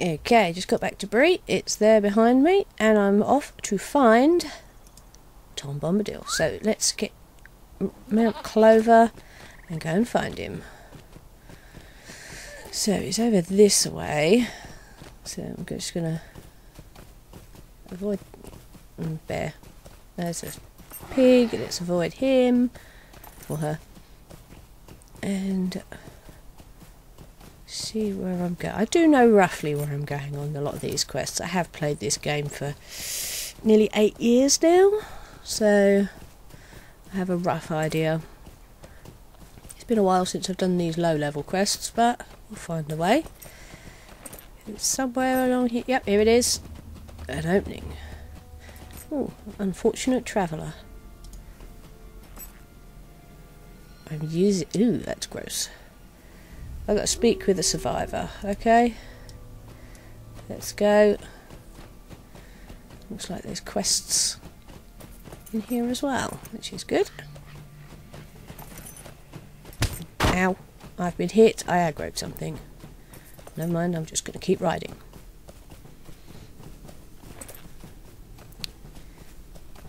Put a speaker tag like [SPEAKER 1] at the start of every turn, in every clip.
[SPEAKER 1] Okay, just got back to Bree. It's there behind me, and I'm off to find Tom Bombadil. So let's get Mount Clover and go and find him. So he's over this way. So I'm just gonna avoid mm, bear. There's a pig. Let's avoid him or her. And see where I'm going. I do know roughly where I'm going on a lot of these quests. I have played this game for nearly eight years now, so I have a rough idea. It's been a while since I've done these low level quests, but we'll find a way. It's somewhere along here. Yep, here it is. An opening. Oh, unfortunate traveller. I'm using. Ooh, that's gross. I've got to speak with a survivor, okay? Let's go. Looks like there's quests in here as well, which is good. Ow. I've been hit. I aggroed something. Never mind, I'm just going to keep riding.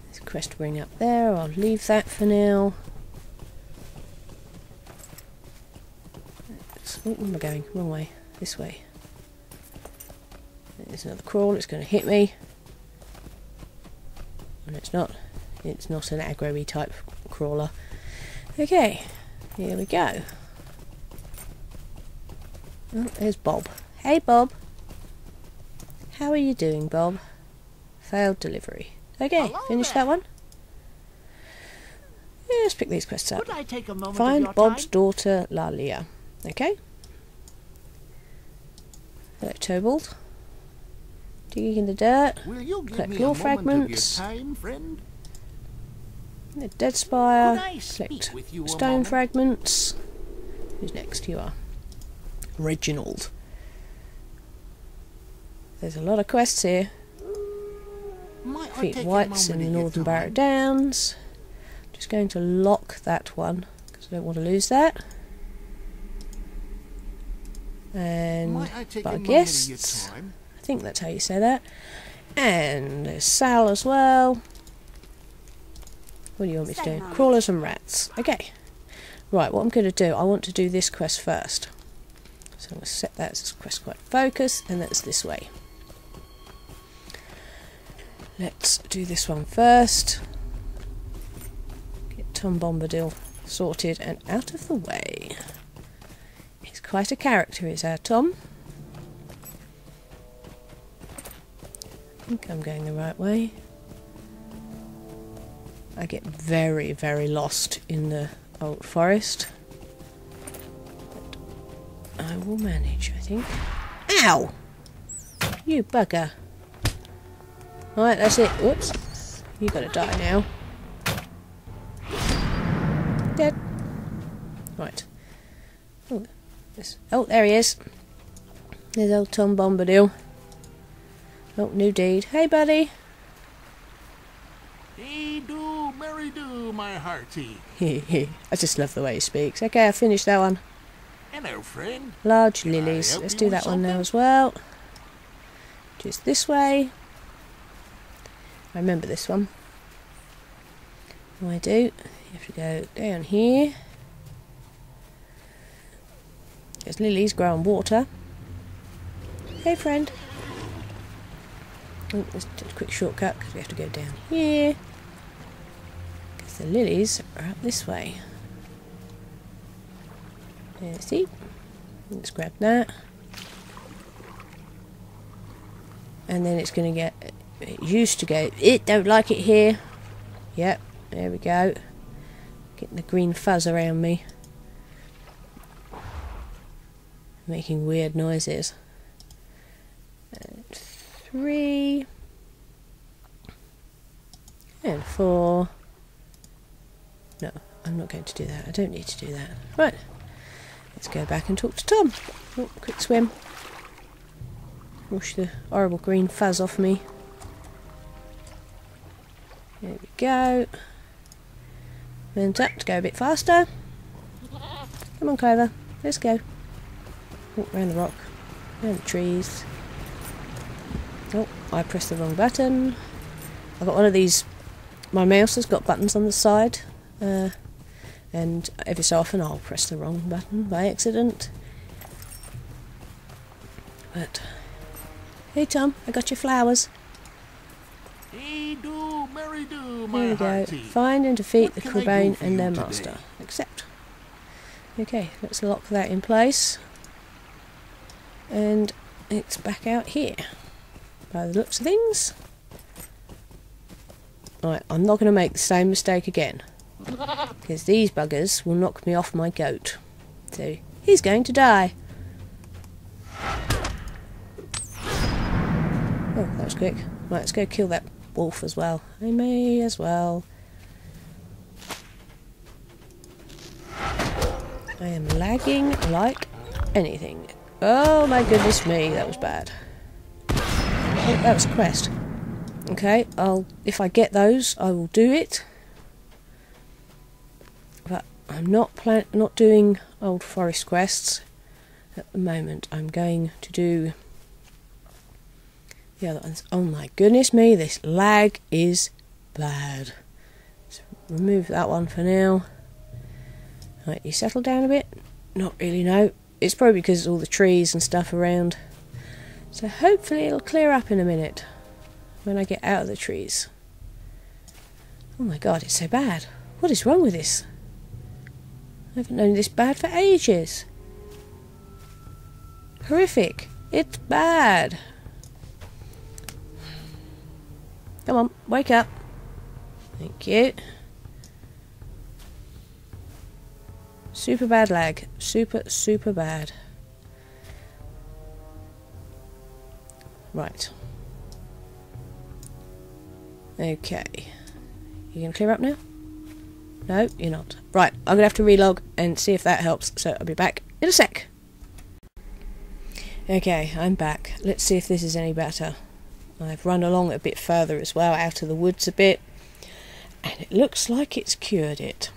[SPEAKER 1] There's a quest ring up there. I'll leave that for now. Oh, where am I going? Wrong way. This way. There's another crawl. It's going to hit me. And it's not. It's not an aggro type crawler. Okay. Here we go. Oh, there's Bob. Hey, Bob. How are you doing, Bob? Failed delivery. Okay,
[SPEAKER 2] Hello
[SPEAKER 1] finish
[SPEAKER 2] there.
[SPEAKER 1] that one. Yeah, let's pick these quests up.
[SPEAKER 2] Could I take a moment of
[SPEAKER 1] Find Bob's
[SPEAKER 2] time?
[SPEAKER 1] daughter, Lalia. Okay. Hello, Tobald. Digging in the dirt.
[SPEAKER 2] Will you give
[SPEAKER 1] collect
[SPEAKER 2] me
[SPEAKER 1] law
[SPEAKER 2] a moment of your
[SPEAKER 1] fragments.
[SPEAKER 2] time, friend?
[SPEAKER 1] The dead spire.
[SPEAKER 2] Could
[SPEAKER 1] Collect
[SPEAKER 2] with you
[SPEAKER 1] stone
[SPEAKER 2] moment?
[SPEAKER 1] fragments. Who's next? You are. Reginald. There's a lot of quests here.
[SPEAKER 2] Might
[SPEAKER 1] Feet Wights in the Northern Barrow? Downs. Just going to lock that one because I don't want to lose that. And
[SPEAKER 2] Might I take
[SPEAKER 1] but
[SPEAKER 2] a
[SPEAKER 1] I
[SPEAKER 2] moment of your
[SPEAKER 1] guess
[SPEAKER 2] time?
[SPEAKER 1] I think that's how you say that. And there's Sal as well. What do you want me to
[SPEAKER 3] Same
[SPEAKER 1] do?
[SPEAKER 3] on.
[SPEAKER 1] Crawlers and rats. Okay. Right, what I'm going to do, I want to do this quest first. So I'm going to set that as quest quite focus, and that's this way. Let's do this one first. Get Tom Bombadil sorted and out of the way. Quite a character, is our Tom. I think I'm going the right way. I get very, very lost in the old forest. But I will manage, I think. Ow! You bugger. Alright, that's it. Whoops. You gotta die now. Dead. Right. Oh, this. Oh, there he is. There's old Tom Bombadil. Oh, new deed. Hey, buddy.
[SPEAKER 2] Hey do, merry do, my hearty.
[SPEAKER 1] I just love the way he speaks. Okay, I finished that one.
[SPEAKER 2] Hello, friend.
[SPEAKER 1] Large
[SPEAKER 2] Can
[SPEAKER 1] lilies. Let's do that one now as well. Just this way. I remember this one. I do. You have to go down here. There's lilies grow on water. Hey, friend. Oh, let's do a quick shortcut because we have to go down here. Because the lilies are up this way. There, see? Let's grab that. And then it's going to get. It used to go. It don't like it here. Yep, there we go. Getting the green fuzz around me. Making weird noises. And three. And four. No, I'm not going to do that. I don't need to do that. Right. Let's go back and talk to Tom. Oh, quick swim. Wash the horrible green fuzz off me. There we go. Mount up to go a bit faster. Come on, Clover. Let's go. Walk round the rock, round the trees. Oh, I pressed the wrong button. I've got one of these. My mouse has got buttons on the side, uh, and every so often I'll press the wrong button by accident. But hey, Tom, I got your flowers.
[SPEAKER 2] Hey do, do,
[SPEAKER 1] There
[SPEAKER 2] my
[SPEAKER 1] we go. Find and defeat
[SPEAKER 2] What
[SPEAKER 1] the
[SPEAKER 2] can I do
[SPEAKER 1] Crebain
[SPEAKER 2] for
[SPEAKER 1] and their
[SPEAKER 2] today?
[SPEAKER 1] master. Accept. Okay, let's lock that in place. And it's back out here. By the looks of things. Right, I'm not going to make the same mistake again. Because these buggers will knock me off my goat. So, he's going to die. Oh, that was quick. Right, let's go kill that wolf as well. I may as well. I am lagging like anything. Oh my goodness me, that was bad. Oh, that was a quest. Okay, I'll if I get those, I will do it. But I'm not plan not doing old forest quests at the moment. I'm going to do the other ones. Oh my goodness me, this lag is bad. So remove that one for now. Right, you settle down a bit? Not really, no. It's probably because all the trees and stuff around. So hopefully it'll clear up in a minute when I get out of the trees. Oh my god, it's so bad. What is wrong with this? I haven't known this bad for ages. Horrific. It's bad. Come on, wake up. Thank you. Super bad lag. Super, super bad. Right. Okay. You gonna clear up now? No, you're not. Right, I'm gonna have to relog and see if that helps, so I'll be back in a sec. Okay, I'm back. Let's see if this is any better. I've run along a bit further as well, out of the woods a bit, and it looks like it's cured it.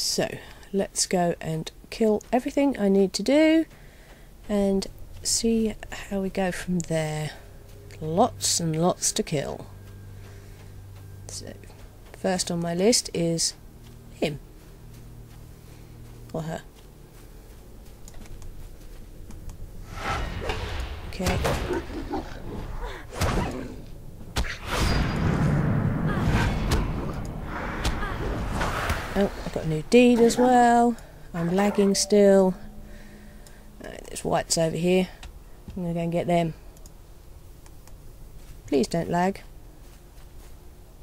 [SPEAKER 1] So, let's go and kill everything I need to do and see how we go from there. Lots and lots to kill. So, first on my list is him. Or her. Okay. Oh, I've got a new deed as well. I'm lagging still. Uh, there's wights over here. I'm going to go and get them. Please don't lag.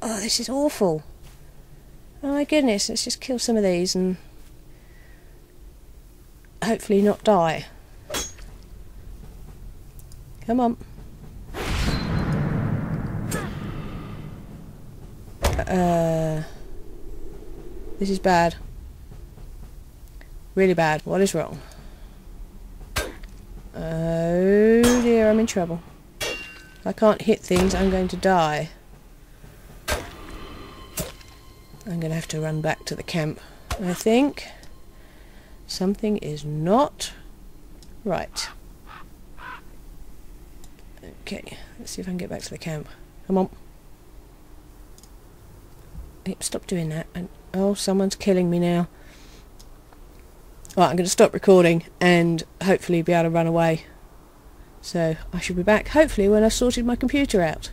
[SPEAKER 1] Oh, this is awful. Oh my goodness, let's just kill some of these and hopefully not die. Come on. Uh, this is bad. Really bad. What is wrong? Oh dear, I'm in trouble. If I can't hit things, I'm going to die. I'm going to have to run back to the camp, I think. Something is not right. Okay, let's see if I can get back to the camp. Come on. Yep, stop doing that. And, oh, someone's killing me now. Right, I'm going to stop recording and hopefully be able to run away. So I should be back hopefully when I've sorted my computer out.